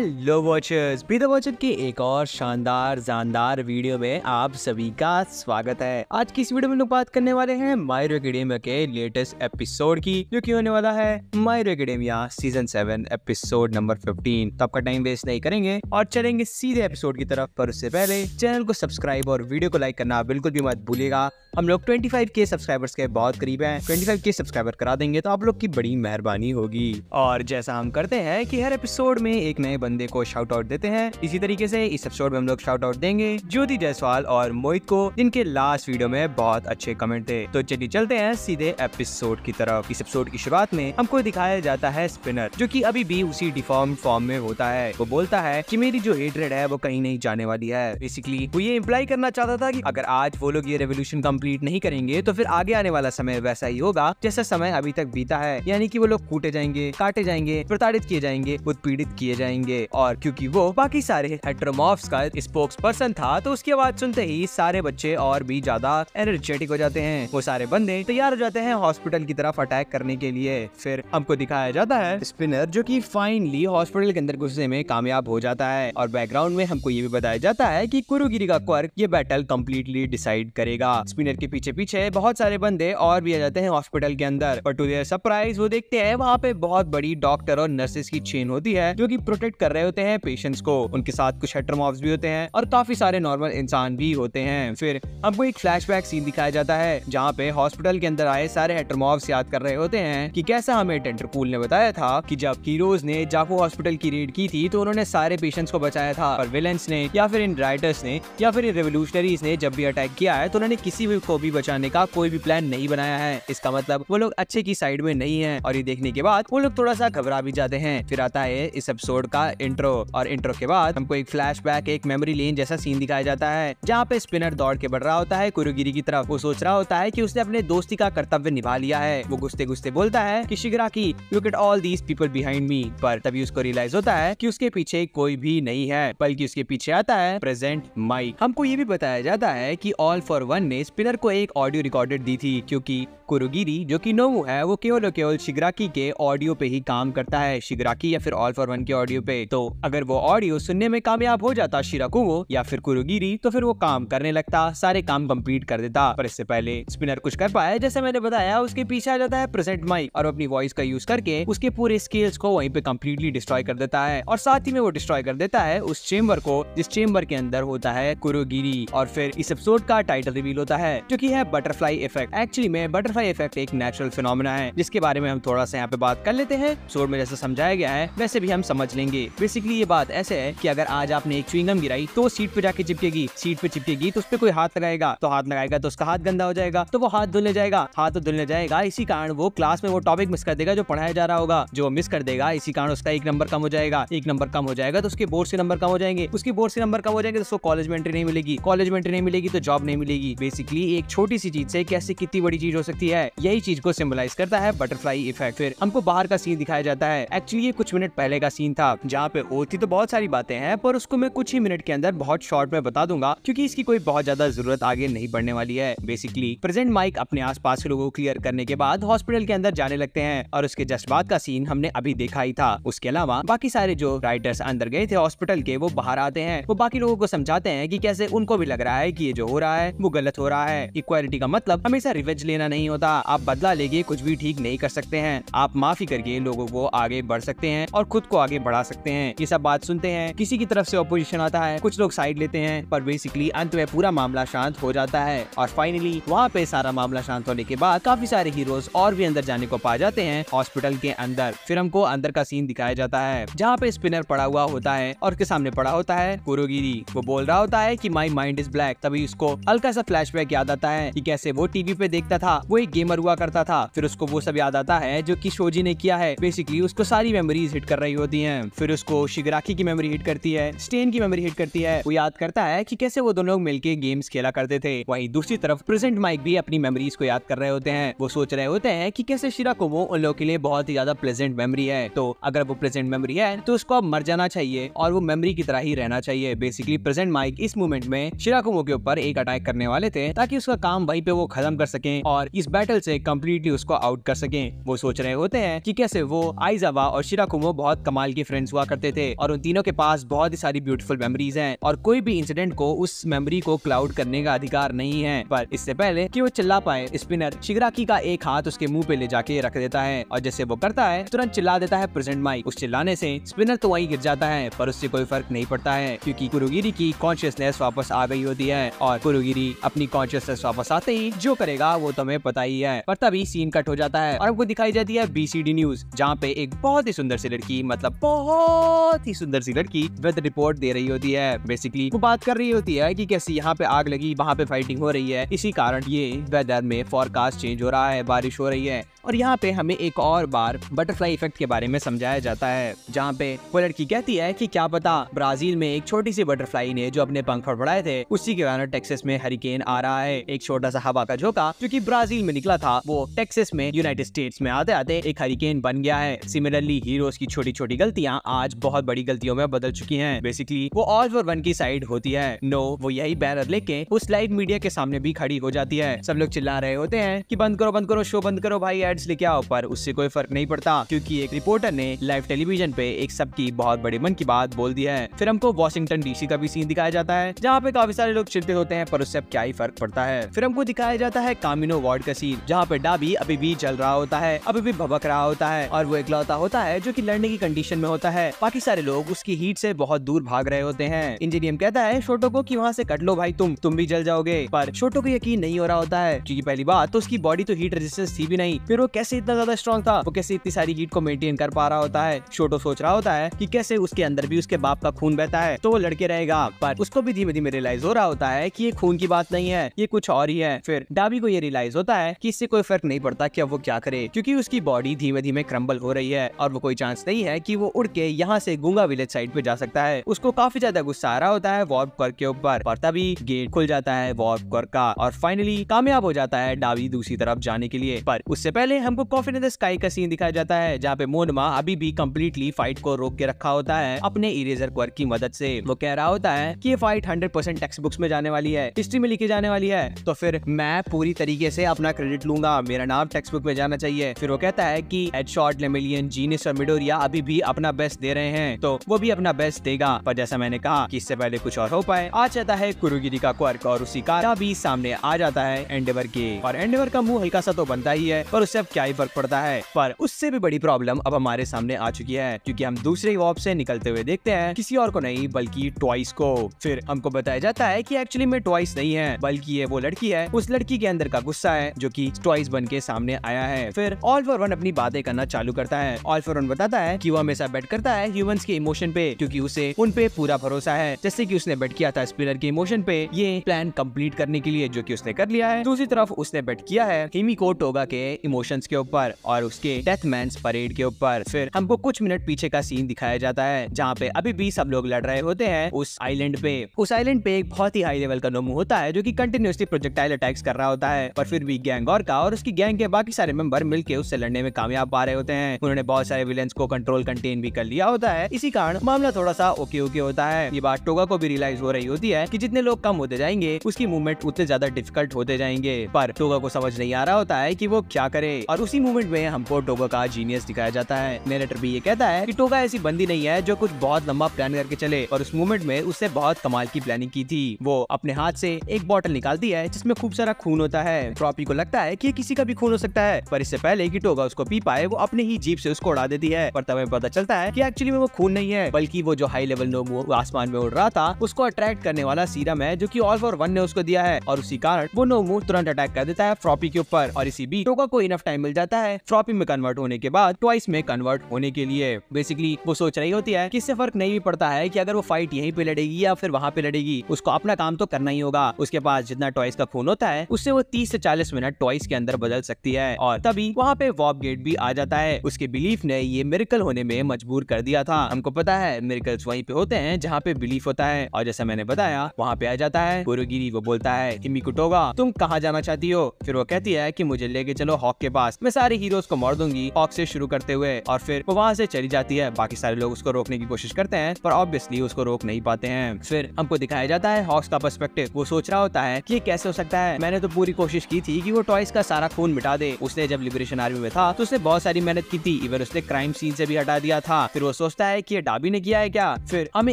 Hello watchers बीदा watcher के एक और शानदार, जानदार वीडियो में आप सभी का स्वागत है। आज की इस वीडियो में लोग बात करने वाले हैं मायरो एकेडेमिया के लेटेस्ट एपिसोड की, जो कि होने वाला है my hero Academia season seven, episode number fifteen. तो आपका टाइम वेस्ट नहीं करेंगे और चलेंगे सीधे एपिसोड की तरफ़। पर उससे पहले चैनल को सब्सक्राइब और वीडियो को लाइक करना बिल्कुल भी मत भूलिएगा। हम लोग 25 के सब्सक्राइबर्स के बहुत करीब हैं। 25 के सब्सक्राइबर करा देंगे तो आप लोग की बड़ी मेहरबानी होगी। और जैसा हम करते हैं कि हर एपिसोड में एक नए बंदे को शाउट आउट देते हैं। इसी तरीके से इस एपिसोड में हम लोग शाउट आउट देंगे ज्योति जायसवाल और मोहित को, जिनके लास्ट वीडियो में बहुत अच्छे कमेंट थे। तो चलिए चलते हैं सीधे एपिसोड की तरफ़। इस एपिसोड की शुरुआत में हमको दिखाया जाता है स्पिनर जो की अभी भी उसी डिफॉर्म फॉर्म में होता है। वो बोलता है की मेरी जो हेटरेड है, वो कहीं नहीं जाने वाली है। बेसिकली वो ये इम्प्लाई करना चाहता था की अगर आज वो लोग ये रेवोल्यूशन कंप्लीट नहीं करेंगे तो फिर आगे आने वाला समय वैसा ही होगा, जैसा समय अभी तक बीता है। यानी कि वो लोग कूटे जाएँगे, काटे जाएँगे, प्रताड़ित किए जाएँगे, उत्पीड़ित किए जाएँगे। और क्योंकि वो बाकी सारे हेट्रोमॉफ्स का स्पोक्स पर्सन था तो उसकी आवाज़ सुनते ही सारे बच्चे और भी ज़्यादा एनर्जेटिक हो जाते हैं। वो सारे बंदे तैयार हो जाते हैं हॉस्पिटल की तरफ़ अटैक करने के लिए। फिर हमको दिखाया जाता है स्पिनर जो की फाइनली हॉस्पिटल के अंदर घुसने में कामयाब हो जाता है। और बैकग्राउंड में हमको ये भी बताया जाता है की कुरुगिरी का क्वर्क ये बैटल कम्प्लीटली डिसाइड करेगा। स्पिनर के पीछे पीछे बहुत सारे बंदे और भी आ जाते हैं हॉस्पिटल के अंदर। पर टू देयर सरप्राइज़ वो देखते हैं, वहाँ पे बहुत बड़ी डॉक्टर और नर्सेस की चेन होती है, जो कि प्रोटेक्ट कर रहे होते हैं पेशेंट्स को। उनके साथ कुछ हेटरमॉफ्स भी होते हैं और काफ़ी सारे नॉर्मल इंसान भी होते हैं। फिर हमको एक फ्लैशबैक सीन दिखाया जाता है, जहाँ पे हॉस्पिटल के अंदर आए सारे हेटरमॉफ्स याद कर रहे होते हैं कि कैसा हमें टेंटरपूल ने बताया था कि जब हीरोज ने जाफो हॉस्पिटल की रेड की थी तो उन्होंने सारे पेशेंट्स को बचाया था। और विलेंस ने या फिर इन राइटर्स ने या फिर इन रेवोल्यूशनरीज ने जब भी अटैक किया है तो उन्होंने किसी भी को भी बचाने का कोई भी प्लान नहीं बनाया है। इसका मतलब वो लोग अच्छे की साइड में नहीं है और ये देखने के बाद वो लोग थोड़ा सा घबरा भी जाते हैं। फिर आता है इस एपिसोड का इंट्रो और इंट्रो के बाद हमको एक फ्लैशबैक एक मेमोरी लेन जैसा सीन दिखाया जाता है, जहाँ पे स्पिनर दौड़ के बढ़ रहा होता है, कुरुगिरी की तरफ़ वो सोच रहा होता है की उसने अपने दोस्ती का कर्तव्य निभा लिया है। वो गुस्ते गुस्ते बोलता है की, Shigaraki look at all these people behind me पर तभी उसको रियलाइज़ होता है की उसके पीछे कोई भी नहीं है, बल्कि उसके पीछे आता है प्रेजेंट माइक हमको ये भी बताया जाता है की ऑल फॉर वन ने स्पिनर को एक ऑडियो रिकॉर्डेड दी थी, क्योंकि कुरुगिरी, जो कि नोमू है, वो केवल और केवल शिगराकी के ऑडियो पे ही काम करता है। शिगराकी या फिर ऑल फॉर वन के ऑडियो पे। तो अगर वो ऑडियो सुनने में कामयाब हो जाता शिराकुंगो या फिर कुरुगिरी तो फिर वो काम करने लगता, सारे काम कंप्लीट कर देता। पर इससे पहले स्पिनर कुछ कर पाया, जैसे मैंने बताया, उसके पीछे आ जाता है प्रेजेंट माइक और अपनी वॉइस का यूज़ करके उसके पूरे स्किल्स को वहीं पे कम्प्लीटली डिस्ट्रॉय कर देता है। और साथ ही में वो डिस्ट्रॉय कर देता है उस चेम्बर को, जिस चेम्बर के अंदर होता है कुरुगिरी। और फिर इस एपिसोड का टाइटल रिवील होता है, जो की है बटरफ्लाई इफ़ेक्ट। एक्चुअली में बटरफ्लाई इफ़ेक्ट एक नेचुरल फिनोमिना है, जिसके बारे में हम थोड़ा सा यहाँ पे बात कर लेते हैं। शोर में जैसा समझाया गया है, वैसे भी हम समझ लेंगे। बेसिकली ये बात ऐसे है की अगर आज आपने एक च्युइंगम गिराई तो सीट पे जाके चिपकेगी। सीट पे चिपकेगी तो उस पर कोई हाथ लगाएगा। तो हाथ लगाएगा तो उसका हाथ गंदा हो जाएगा तो वो हाथ धुलने जाएगा। हाथ तो धुलने जाएगा, इसी कारण वो क्लास में वो टॉपिक मिस कर देगा, जो पढ़ाया जा रहा होगा। जो मिस कर देगा, इसी कारण उसका एक नंबर कम हो जाएगा। एक नंबर कम हो जाएगा तो उसके बोर्ड से नंबर कम हो जाएँगे। उसकी बोर्ड से नंबर कम हो जाएँगे तो उसको कॉलेज में एंट्री नहीं मिलेगी। कॉलेज में एंट्री नहीं मिलेगी तो जॉब नहीं मिलेगी। बेसिकली एक छोटी सी चीज़ से कैसे कितनी बड़ी चीज़ हो सकती है। यही चीज़ को सिम्बलाइज करता है बटरफ्लाई इफ़ेक्ट फिर हमको बाहर का सीन दिखाया जाता है। एक्चुअली ये कुछ मिनट पहले का सीन था, जहाँ पे होती तो बहुत सारी बातें हैं, पर उसको मैं कुछ ही मिनट के अंदर बहुत शॉर्ट में बता दूँगा, क्योंकि इसकी कोई बहुत ज़्यादा ज़रूरत आगे नहीं बढ़ने वाली है। बेसिकली प्रेजेंट माइक अपने आस पास के लोगों को क्लियर करने के बाद हॉस्पिटल के अंदर जाने लगते हैं, और उसके जस्ट बाद का सीन हमने अभी देखा ही था। उसके अलावा, बाकी सारे जो राइटर्स अंदर गए थे हॉस्पिटल के, वो बाहर आते हैं। वो बाकी लोगों को समझाते हैं कि कैसे उनको भी लग रहा है कि ये जो हो रहा है, वो गलत हो रहा है। इक्वालिटी का मतलब हमेशा रिवेज लेना नहीं होता। आप बदला लेके कुछ भी ठीक नहीं कर सकते हैं। आप माफ़ी करके लोगों को आगे बढ़ सकते हैं और खुद को आगे बढ़ा सकते हैं। ये सब बात सुनते हैं, किसी की तरफ़ से ऑपोजिशन आता है, कुछ लोग साइड लेते हैं, पर बेसिकली अंत में पूरा मामला शांत हो जाता है। और फाइनली वहाँ पे सारा मामला शांत होने के बाद काफ़ी सारे हीरोज और भी अंदर जाने को पा जाते हैं हॉस्पिटल के अंदर। फिर हमको अंदर का सीन दिखाया जाता है, जहाँ पे स्पिनर पड़ा हुआ होता है और उसके सामने पड़ा होता है कुरोगिरी वो बोल रहा होता है की माई माइंड इज़ ब्लैक तभी उसको हल्का सा फ्लैश याद आता है की कैसे वो टीवी पे देखता था, वो एक गेमर हुआ करता था। फिर उसको वो सब याद आता है जो की शोजी ने किया है। बेसिकली उसको सारी मेमोरीज हिट कर रही होती हैं। फिर उसको शिगराकी की मेमोरी हिट करती है स्टेन की मेमोरी हिट करती है। वो याद करता है की कैसे वो दोनों मिलके गेम्स खेला करते थे। वहीं दूसरी तरफ़ प्रेजेंट माइक भी अपनी मेमोरीज को याद कर रहे होते हैं। वो सोच रहे होते हैं की कैसे शिरा को वो उन लोगों के लिए बहुत ही ज़्यादा प्रेजेंट मेमोरी है। तो अगर वो प्रेजेंट मेमोरी है तो उसको अब मर जाना चाहिए और वो मेमोरी की तरह ही रहना चाहिए। बेसिकली प्रेजेंट माइक इस मूवमेंट में शिरा को के ऊपर एक अटैक करने वाले थे ताकि उसका काम वहीं पे वो खत्म कर सके और इस बैटल से कम्प्लीटली उसको आउट कर सके। वो सोच रहे होते हैं कि कैसे वो आइजावा और शिराकुमो बहुत कमाल के फ्रेंड्स हुआ करते थे और उन तीनों के पास बहुत ही सारी ब्यूटीफुल मेमोरीज हैं और कोई भी इंसिडेंट को उस मेमोरी को क्लाउड करने का अधिकार नहीं है। पर इससे पहले कि वो चिल्ला पाए स्पिनर शिगराकी का एक हाथ उसके मुँह पे ले जाके रख देता है और जैसे वो करता है, तुरंत चिल्ला देता है प्रेजेंट माइक उस चिल्लाने से स्पिनर तो वहीं गिर जाता है, पर उससे कोई फ़र्क नहीं पड़ता है क्योंकि कुरुगिरी की कॉन्शियसनेस वापस आ गई होती है और कुरुगिरी अपनी कॉन्शियसनेस वापस आते ही जो करेगा वो तुम्हें पता ही है, पर तभी सीन कट हो जाता है। और हमको दिखाई जाती है बीसीडी न्यूज़ जहाँ पे एक बहुत ही सुंदर सी लड़की मतलब बहुत ही सुंदर सी लड़की वेदर रिपोर्ट दे रही होती है। बेसिकली वो बात कर रही होती है की कैसे यहाँ पे आग लगी, वहाँ पे फाइटिंग हो रही है। इसी कारण ये वेदर में फोरकास्ट चेंज हो रहा है, बारिश हो रही है। और यहाँ पे हमें एक और बार बटरफ्लाई इफ़ेक्ट के बारे में समझाया जाता है, जहाँ पे वो लड़की कहती है कि क्या पता ब्राज़ील में एक छोटी सी बटरफ्लाई ने जो अपने पंख फड़फड़ाए थे, उसी के कारण टेक्सास में हरिकेन आ रहा है, एक छोटा सा हवा का झोंका, जो कि ब्राज़ील में निकला था, वो टेक्सिस में यूनाइटेड स्टेट्स में। आते आते एक हरिकेन बन गया है। सिमिलरली हीरोज की छोटी छोटी गलतियाँ आज बहुत बड़ी गलतियों में बदल चुकी है। बेसिकली वो ऑल फॉर वन की साइड होती है। नो वो यही बैनर लेके उस लाइव मीडिया के सामने भी खड़ी हो जाती है। सब लोग चिल्ला रहे होते हैं की बंद करो बंद करो शो बंद करो भाई एड्स लेके आओ, पर उससे कोई फ़र्क नहीं पड़ता, क्योंकि एक रिपोर्टर ने लाइव टेलीविज़न पे एक सबकी बहुत बड़ी मन की बात बोल दी है। फिर हमको वॉशिंगटन डीसी का भी सीन दिखाया जाता है, जहाँ पे काफ़ी सारे लोग चिंतित होते हैं, पर उससे अब क्या ही फ़र्क पड़ता है। फिर हमको दिखाया जाता है कामिनो वार्ड का सीन जहाँ पे डाबी अभी भी चल रहा होता है, अभी भी भबक रहा होता है और वो इकलौता होता है जो की लड़ने की कंडीशन में होता है। बाकी सारे लोग उसकी हीट से बहुत दूर भाग रहे होते हैं। इंजीनियम कहता है छोटो को की वहाँ से कट लो भाई, तुम तुम भी जल जाओगे। पर छोटो को यकीन नहीं हो रहा होता है, क्योंकि पहली बात तो उसकी बॉडी तो हीट रेजिस्टेंस थी भी नहीं, फिर वो कैसे इतना ज़्यादा स्ट्रॉन्ग था? वो कैसे इतनी सारी हीट को मेंटेन कर पा रहा होता है? छोटो सोच रहा होता है कि कैसे उसके अंदर भी उसके बाप का खून बहता है तो वो लड़के रहेगा। पर उसको भी धीमे धीमे रियलाइज़ हो रहा होता है कि ये खून की बात नहीं है, ये कुछ और ही है। फिर डाबी को ये रियलाइज़ होता है कि इससे कोई फ़र्क नहीं पड़ता कि अब वो क्या करे, क्योंकि उसकी बॉडी धीमे धीमे क्रम्बल हो रही है और वो कोई चांस नहीं है कि वो उड़ के यहाँ से गुंगा विलेज साइड पे जा सकता है। उसको काफ़ी ज़्यादा गुस्सा आ रहा होता है वॉर्प कर के ऊपर पर तभी गेट खुल जाता है वॉर्प कर का, और फाइनली कामयाब हो जाता है डाबी दूसरी तरफ़ जाने के लिए। पर उससे पहले हमको कॉफ़ी द स्काई का सीन दिखाया जाता है, जहाँ पे मोनमा अभी भी कम्प्लीटली फाइट को रोक के रखा होता है अपने इरेजर क्वर्क की मदद से। वो कह रहा होता है कि ये फाइट 100 परसेंट टेक्स्ट बुक्स में जाने वाली है हिस्ट्री में लिखी जाने वाली है। तो फिर मैं पूरी तरीके से अपना क्रेडिट लूँगा। मेरा नाम टेक्स्ट बुक में जाना चाहिए। फिर वो कहता है की एड शॉर्ट लेमिलियन जीनिस और मिडोरिया अभी भी अपना बेस्ट दे रहे हैं। तो वो भी अपना बेस्ट देगा। पर जैसा मैंने कहा कि इससे पहले कुछ और हो पाए, आ जाता है कुरुगिरी का क्वर्क और उसी का भी सामने आ जाता है एंडेवर के। और एंडेवर का मुँह हल्का सा तो बनता ही है, पर उससे अब क्या ही फ़र्क पड़ता है? पर उससे भी बड़ी प्रॉब्लम अब हमारे सामने आ चुकी है, क्योंकि हम दूसरे वॉप से निकलते हुए देखते हैं किसी और को नहीं, बल्कि ट्वाइस को। फिर हमको बताया जाता है कि एक्चुअली में ट्वाइस नहीं है, बल्कि ये वो लड़की है। उस लड़की के अंदर का गुस्सा है, जो कि ट्वाइस बन के सामने आया है। फिर ऑल फॉर वन अपनी बातें करना चालू करता है। ऑल फॉर वन बताता है कि वो हमेशा बेट करता है ह्यूमंस के इमोशन पे, क्योंकि उसे उन पे पूरा भरोसा है। जैसे कि उसने बेट किया था स्पिनर के इमोशन पे, ये प्लान कंप्लीट करने के लिए जो कि उसने कर लिया है। दूसरी तरफ़ उसने बेट किया है हिमिको टोगा के इमोशंस के ऊपर और उसके डेथ मैंस परेड के ऊपर। फिर हमको कुछ मिनट पीछे का सीन दिखाया जाता है, जहाँ पे अभी भी सब लोग लड़ रहे होते हैं उस आइलैंड पे। उस आइलैंड पे एक बहुत ही हाई लेवल का नोमू होता है जो कि कंटिन्यूसली प्रोजेक्टाइल अटैक्स कर रहा होता है, पर फिर भी और का, और उसकी गैंग के बाकी सारे मेंबर मिलके उससे लड़ने में कामयाब पा रहे होते हैं। उन्होंने बहुत सारे विलेंस को कंट्रोल कंटेन भी कर लिया होता है। इसी कारण मामला थोड़ा सा ओके ओके होता है। ये बात टोगा को भी रियलाइज़ हो रही होती है की जितने लोग कम होते जाएँगे, उसकी मूवमेंट उतने ज़्यादा डिफ़िकल्ट होते जाएँगे। पर टोगा को समझ नहीं आ रहा होता है की वो क्या करे, और उसी मूवमेंट में हमको टोगा का जीनियस दिखाया जाता है। नेरेटर भी ये कहता है की टोगा ऐसी बंदी नहीं है जो कुछ बहुत लंबा प्लान करके चले, और उस मूवमेंट में उससे बहुत कमाल की प्लानिंग की थी। वो अपने हाथ से एक बॉटल निकालती है, जिसमें खूब सारा खून होता है। ट्रॉपी को लगता है कि किसी का भी खून हो सकता है, पर इससे पहले कि टोगा उसको पी पाए, वो अपने ही जीप से उसको उड़ा देती है। पर तब पता चलता है कि एक्चुअली में वो खून नहीं है, बल्कि वो जो हाई लेवल नोमो आसमान में उड़ रहा था, उसको अट्रैक्ट करने वाला सीरम है, जो की ऑल फॉर वन ने उसको दिया है। और उसी कारण वो नोमो तुरंत अटैक कर देता है फ्रॉपी के ऊपर। और इसी बीच टोगा को इनफ टाइम मिल जाता है फ्रॉपी में कन्वर्ट होने के बाद ट्वाइस में कन्वर्ट होने के लिए। बेसिकली वो सोच रही होती है कि इससे फ़र्क नहीं भी पड़ता है कि अगर वो फाइट यहीं पे लड़ेगी या फिर वहाँ पे लड़ेगी, उसको अपना काम तो करना ही होगा। उसके पास जितना टॉयस का खून होता है, उससे वो तीस से चालीस मिनट टॉयस के अंदर बदल सकती है और तभी वहाँ पे वॉप गेट भी आ जाता है। उसके बिलीफ ने ये मेरिकल होने में मजबूर कर दिया था। हमको पता है मेरिकल्स वहीं पे होते हैं जहाँ पे बिलीफ होता है। और जैसा मैंने बताया, वहाँ पे आ जाता है। पुरोगिरी वो बोलता है हिमी कुटोगा तुम कहाँ जाना चाहती हो? फिर वो कहती है कि, मुझे लेके चलो हॉक के पास। मैं सारे हीरोज को मार दूँगी हॉक से शुरू करते हुए और फिर वो वहाँ से चली जाती है। बाकी सारे लोग उसको रोकने की कोशिश करते हैं, पर ऑब्वियसली उसको रोक नहीं पाते हैं। फिर हमको दिखाया जाता है हॉक्स का पर्सपेक्टिव वो सोच रहा होता है कि कैसे हो सकता है। मैंने तो पूरी कोशिश की थी कि वो वो टॉयज का सारा खून मिटा दे। उसने जब लिबरेशन आर्मी में था तो उसने बहुत सारी मेहनत की थी। इवन उसने क्राइम सीन से भी हटा दिया था। फिर वो सोचता है कि डाबी ने किया है क्या? फिर हमें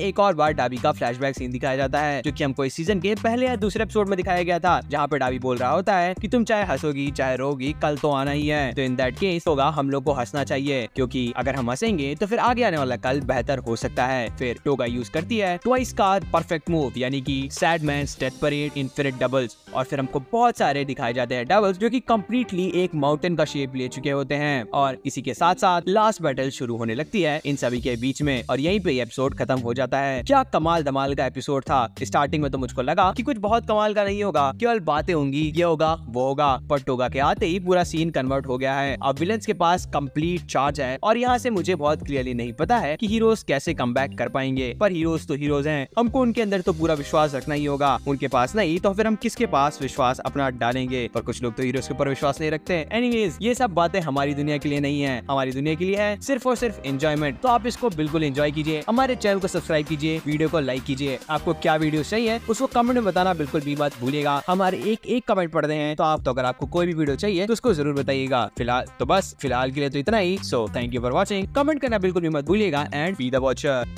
एक और बार डाबी का फ्लैशबैक सीन दिखाया जाता है, जो कि हमको इस सीज़न के पहले या दूसरे एपिसोड में दिखाया गया था, जहाँ पे डाबी बोल रहा होता है कि तुम चाहे हंसोगी, चाहे रोगी, कल तो आना ही है। तो इन दैट केस होगा, हम लोग को हंसना चाहिए, क्योंकि अगर हम हंसेंगे तो फिर आगे आने वाला कल बेहतर हो सकता है। फिर टोगा यूज़ करती है ट्वाइस का परफेक्ट मूव यानी कि sad man death parade infinite doubles और फिर हमको बहुत सारे दिखाए जाते हैं डबल्स जो कि कम्प्लीटली एक माउंटेन का शेप ले चुके होते हैं। और इसी के साथ साथ लास्ट बैटल शुरू होने लगती है इन सभी के बीच में और यहीं पे एपिसोड खत्म हो जाता है। क्या कमाल धमाल का एपिसोड था। स्टार्टिंग में तो मुझको लगा कि कुछ बहुत कमाल का नहीं होगा। केवल बातें होंगी। ये होगा, वो होगा। पर टोगा के आते ही पूरा सीन कन्वर्ट हो गया है। अब विलन्स के पास कंप्लीट चार्ज है और यहाँ से मुझे बहुत क्लियरली नहीं पता है की हीरोज कैसे कम कर पाएँगे। पर हीरोज तो हीरोज हैं। हमको उनके अंदर तो पूरा विश्वास रखना ही होगा। उनके पास नहीं तो फिर हम किसके पास विश्वास अपना डालेंगे? पर कुछ लोग तो हीरोज के ऊपर विश्वास नहीं रखते। एनीवेज ये सब बातें हमारी दुनिया के लिए नहीं है। हमारी दुनिया के लिए है सिर्फ़ और सिर्फ़ एंजॉयमेंट तो आप इसको बिल्कुल एंजॉय कीजिए। हमारे चैनल को सब्सक्राइब कीजिए वीडियो को लाइक कीजिए। आपको क्या वीडियो चाहिए, उसको कमेंट में बताना बिल्कुल भी मत भूलिएगा। हमारे एक एक कमेंट पढ़ रहे हैं तो आप तो अगर आपको कोई भी वीडियो चाहिए तो उसको ज़रूर बताइएगा। फ़िलहाल तो बस, फ़िलहाल के लिए तो इतना ही। So thank you for watching comment करना बिल्कुल भी मत भूलिएगा एंड बी द वॉचर